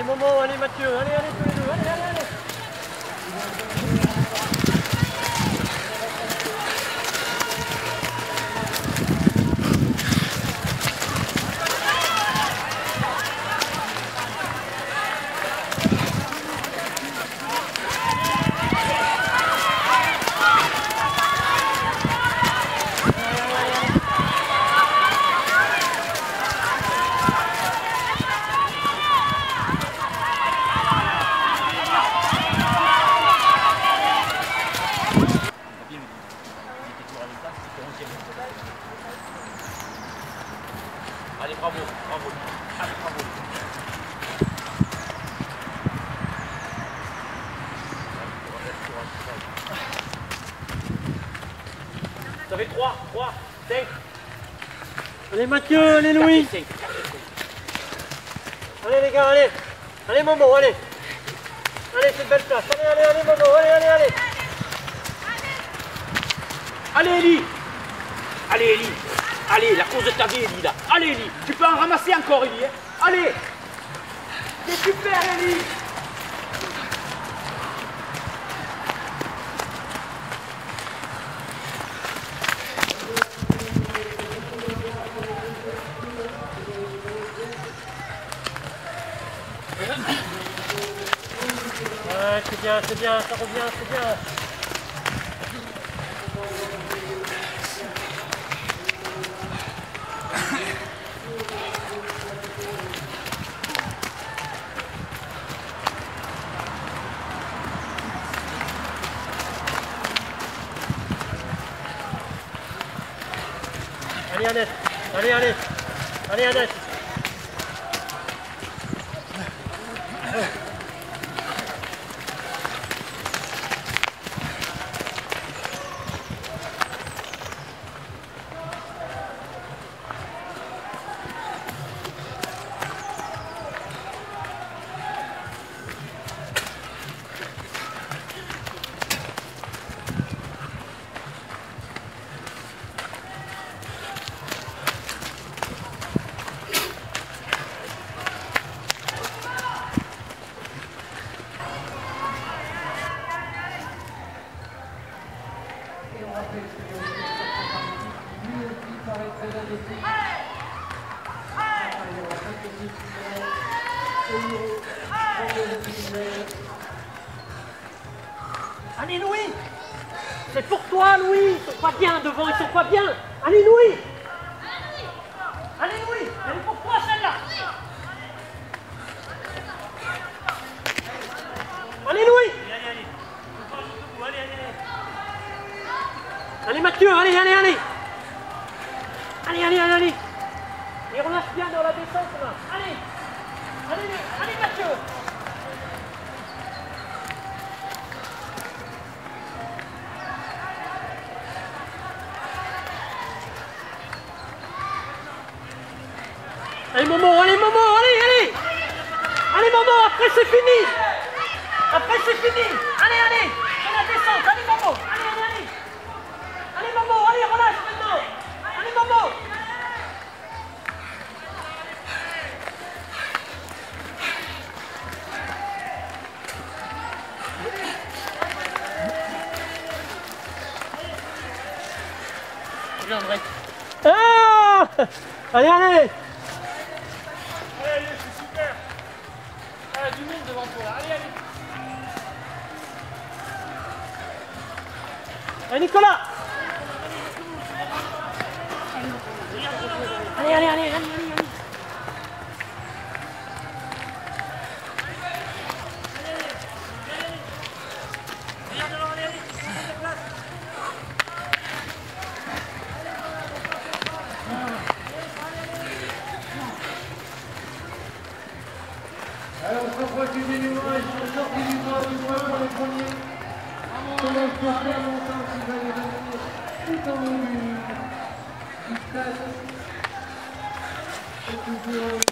Allez Momo, allez Mathieu, allez, allez tous les deux, allez, allez, allez. Allez, bravo, bravo. Allez, bravo. Ça fait 3, 3, 5. Allez Mathieu, allez Louis. 5. Allez les gars, allez. Allez Momo, allez. Allez, cette belle place. Allez, allez, allez Momo, allez, allez, allez. Allez, Eli. Allez, Eli. Allez, la course de ta vie, Eli, là. Allez, Eli. Tu peux en ramasser encore, Eli. hein. Allez. C'est super, Eli. Ouais, c'est bien, c'est bien, ça revient, c'est bien. Allez Annette, allez allez, allez Annette. Allez Louis! C'est pour toi Louis! Ils sont pas bien devant, ils sont pas bien! Allez Louis Allez Momo, allez Momo, allez, allez. Allez Momo, après c'est fini. Après c'est fini. Allez, allez. Fais la descente, allez Momo. Allez, allez, allez. Allez Momo, allez, relâche maintenant. Allez Momo. Ah Allez, allez Allez, allez, Ah, du monde devant toi là. Allez, allez. Sortis du droit, du pour les premiers. Longtemps qu'il va